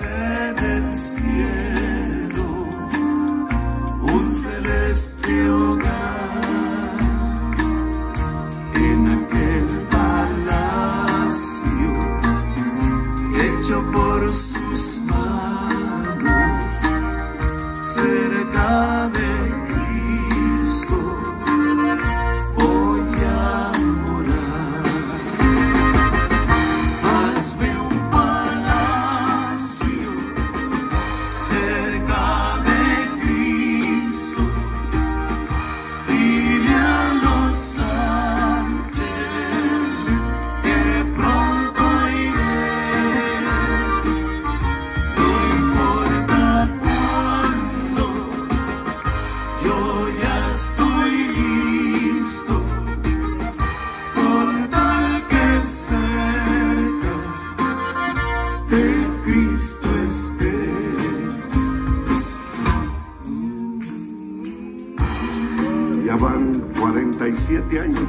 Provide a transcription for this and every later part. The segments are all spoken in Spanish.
en el cielo un celeste hogar. Ya van 47 años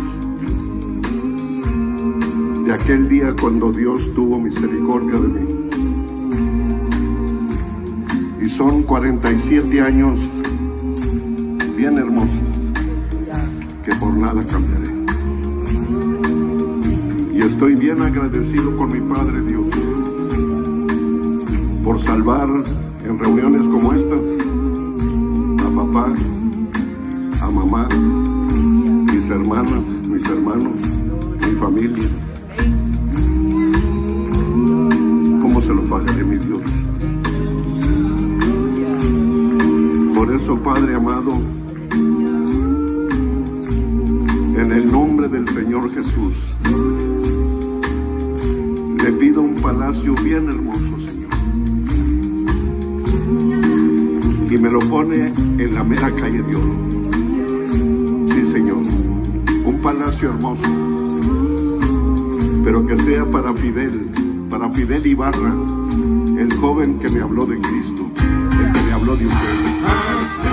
de aquel día cuando Dios tuvo misericordia de mí. Y son 47 años bien hermosos que por nada cambiaré. Y estoy bien agradecido con mi Padre Dios por salvar en reuniones como estas a papá, a mamá, mis hermanas, mis hermanos, mi familia. ¿Cómo se lo pagaré, mi Dios? Por eso, Padre amado, en el nombre del Señor Jesús, le pido un palacio bien hermoso la mera calle de oro. Sí, Señor, un palacio hermoso, pero que sea para Fidel, para Fidel Ibarra, el joven que me habló de Cristo, el que me habló de usted.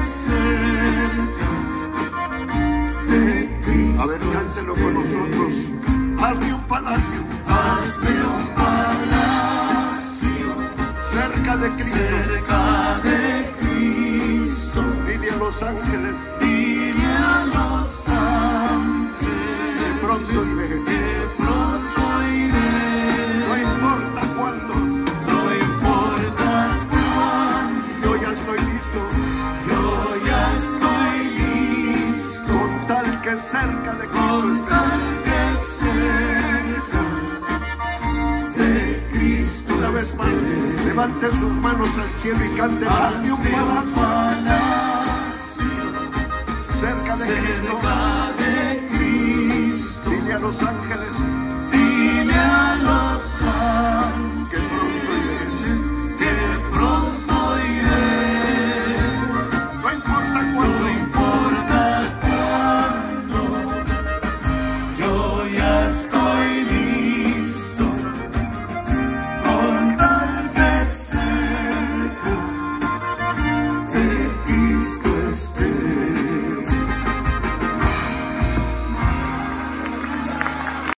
A ver, cántelo con nosotros. Hazme un palacio. Hazme un palacio. Cerca de Cristo. Cerca de Cristo. Dile a los ángeles. Dile a los ángeles. De pronto y De Cristo, levanten sus manos al cielo y canten hacia un palacio, cerca de cerca de Cristo. Dile a los ángeles, dile a los ángeles.